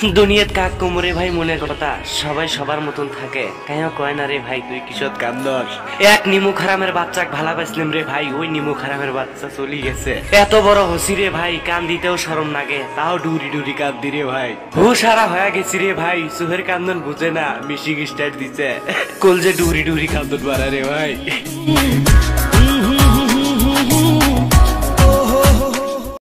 দুনিয়াত কাক কোমরে ভাই, মনের কথা সবাই সবার মতন থাকে। কেন কয় না রে ভাই, তুই কিশোর কান্দস? এক নিমু খারামের বাচ্চা ভালা পাইছিলাম রে ভাই, ওই নিমু খারামের বাচ্চা চলি গেছে। এত বড় হসি রে ভাই কান দিতেও সরম লাগে, তাও ডুরি ডুরি কান্দি রে ভাই। হুশারা হয়ে গেছি রে ভাই, সুহের কান্দন বুঝে না, মিশিং স্টার্ট দিছে। কল যে ডুরি ডুরি কান্দন বাড়া রে ভাই।